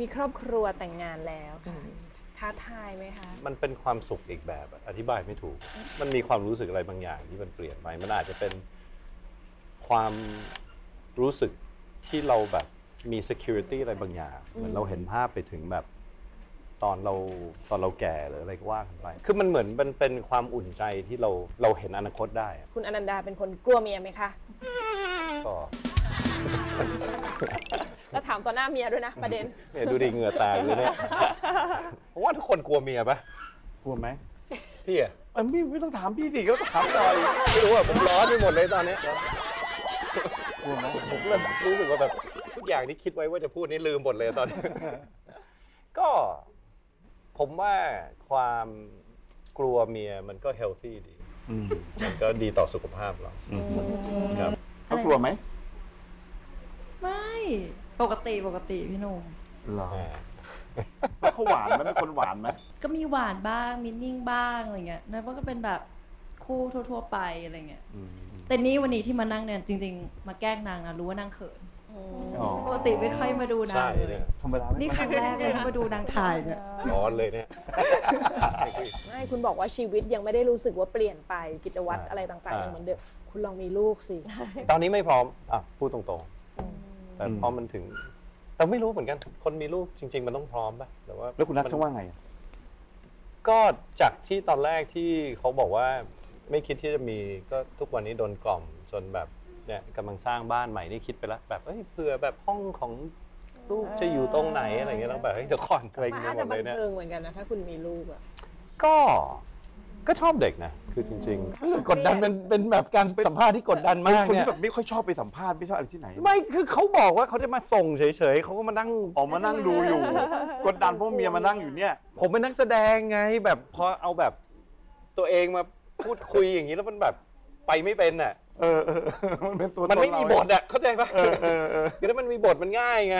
มีครอบครัวแต่งงานแล้วค่ะท้าทายไหมคะ มันเป็นความสุขอีกแบบอะอธิบายไม่ถูก มันมีความรู้สึกอะไรบางอย่างที่มันเปลี่ยนไป มันอาจจะเป็นความรู้สึกที่เราแบบมี security อะไรบางอย่าง เหมือนเราเห็นภาพไปถึงแบบตอนเราตอนเราแก่หรืออะไรก็ว่ากันไป คือมันเหมือนมันเป็นความอุ่นใจที่เราเราเห็นอนาคตได้อะคุณอนันดาเป็นคนกลัวเมียไหมคะ ก็ แล้วถามต่อหน้าเมียด้วยนะประเด็น เนี่ยดูดิเหงื่อแตกเลยเนี่ยผมว่าทุกคนกลัวเมียปะกลัวไหมพี่อะเออไม่ไม่ต้องถามพี่สิก็ถามหน่อยไม่รู้อะผมร้อนไปหมดเลยตอนเนี้ยกลัวไหมผมเริ่มรู้สึกว่าแบบทุกอย่างที่คิดไว้ว่าจะพูดนี่ลืมหมดเลยตอนนี้ ก็ ผมว่าความกลัวเมียมันก็เฮลตี้ดี อืมมันก็ดีต่อสุขภาพเราอืมครับเขากลัวไหมไม่ ปกติปกติพี่หนุ่มเหรออ่าแล้วเขาหวานไหมเป็นคนหวานไหมก็มีหวานบ้างมีนิ่งบ้างอะไรเงี้ยนั่นก็เป็นแบบคู่ทั่ว ๆ ไปอะไรเงี้ยอืมแต่นี่วันนี้ที่มานั่งเนี่ยจริง ๆ มาแกล้งนางนะรู้ว่านางเขินอ๋อปกติไม่ค่อยมาดูนาใช่งเลเนี่ยยธรรมดาไม่นี่ครั้งแรกเลยที่มาดูนางถ่ายเนี่ยร้อนเลยเนี่ยไม่คุณบอกว่าชีวิตยังไม่ได้รู้สึกว่าเปลี่ยนไปกิจวัตรอ่าอะไรต่างๆอ่ายังเหมือนเดิมคุณลองมีลูกสิ ตอนนี้ไม่พร้อมอะพูดตรงๆ แต่พอมันถึงแต่ไม่รู้เหมือนกัน คนมีลูกจริง ๆ มันต้องพร้อมป่ะแต่ว่าแล้วคุณนัทมัเขาว่าไงอะก็จากที่ตอนแรกที่เขาบอกว่าไม่คิดที่จะมีก็ทุกวันนี้โดนกล่อมจนแบบเนี่ยกำลังสร้างบ้านใหม่นี่คิดไปแล้วแบบเอ้ยเผื่อแบบห้องของลูกจะอยู่ตรงไหนอะไรเงี้ยแล้วแบบเฮ้ยเดี๋ยวก่อนเกรงมันไปอาจหมจะดบัเลนยเนี่ยเทิงเหมือนกันนะถ้าคุณมีลูกอะก็ ก็ชอบเด็กนะ คือจริงๆกดดันเป็นเป็นแบบการสัมภาษณ์ที่กดดันเป็นมากคนเนี่ที่ยแบบไม่ค่อยชอบไปสัมภาษณ์ไม่ชอบอะไรที่ไหนไม่คือเขาบอกว่าเขาจะมาส่งเฉยๆเขาก็มานั่ง ออกมานั่งดูอยู่ กดดันเพราะเมียมานั่งอยู่เนี่ย ผมเป็นนักแสดงไงแบบพอเอาแบบตัวเองมาพูดคุยอย่างนี้แล้วมันแบบไปไม่เป็นอะ เออเออเออมันเป็นตัวมันไม่ตมีเราบทอะเข้าใจปะเออเออเออคือถ้ามันมีบทมันง่ายไง